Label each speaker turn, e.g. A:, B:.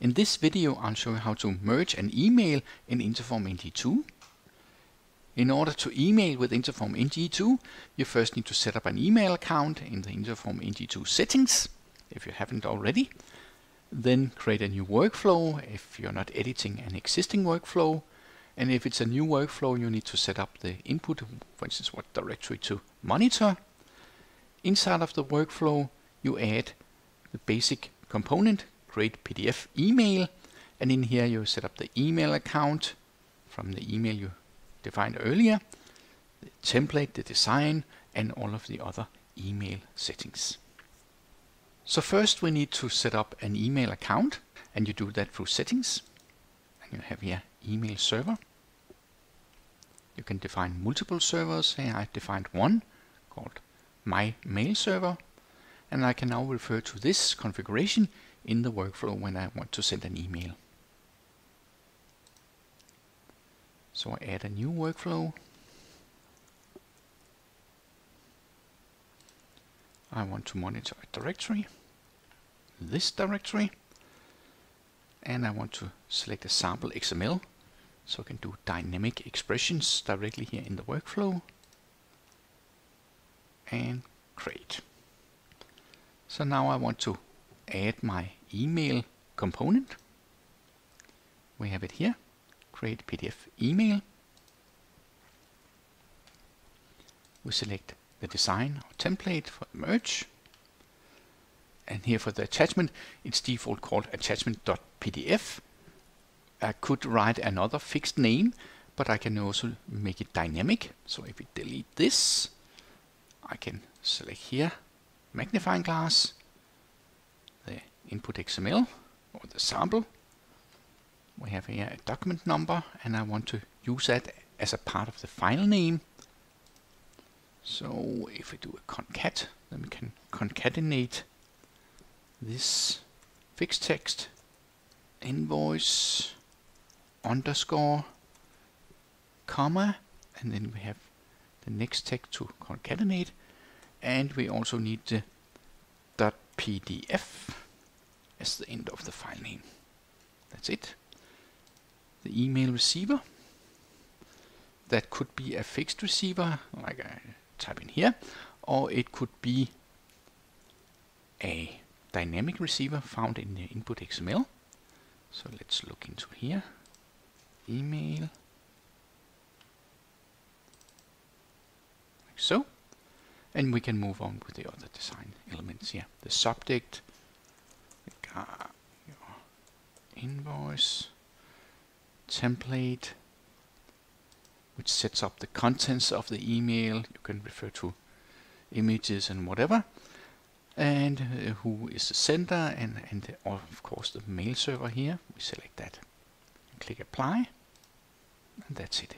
A: In this video I'll show you how to merge an email in Interform NG2. In order to email with Interform NG2 you first need to set up an email account in the Interform NG2 settings if you haven't already. Then create a new workflow if you're not editing an existing workflow. And if it's a new workflow you need to set up the input, for instance what directory to monitor. Inside of the workflow you add the basic component create PDF email and in here you set up the email account from the email you defined earlier, the template, the design and all of the other email settings. So first we need to set up an email account and you do that through settings and you have here email server. You can define multiple servers. Here I've defined one called my mail server and I can now refer to this configuration in the workflow when I want to send an email. So I add a new workflow. I want to monitor a directory, this directory, and I want to select a sample XML so I can do dynamic expressions directly here in the workflow and create. So now I want to add my email component. We have it here, create PDF email. We select the design or template for merge. And here for the attachment, it's default called attachment.pdf. I could write another fixed name, but I can also make it dynamic. So if we delete this, I can select here magnifying glass, the input XML or the sample. We have here a document number and I want to use that as a part of the file name. So if we do a concat, then we can concatenate this fixed text invoice underscore comma and then we have the next text to concatenate and we also need the .pdf as the end of the file name. That's it. The email receiver. That could be a fixed receiver, like I type in here, or it could be a dynamic receiver found in the input XML. So let's look into here. Email. Like so. And we can move on with the other design elements here. The subject, the invoice, template, which sets up the contents of the email. You can refer to images and whatever. And uh, who is the sender and, and of course the mail server here. We select that. Click apply and that's it.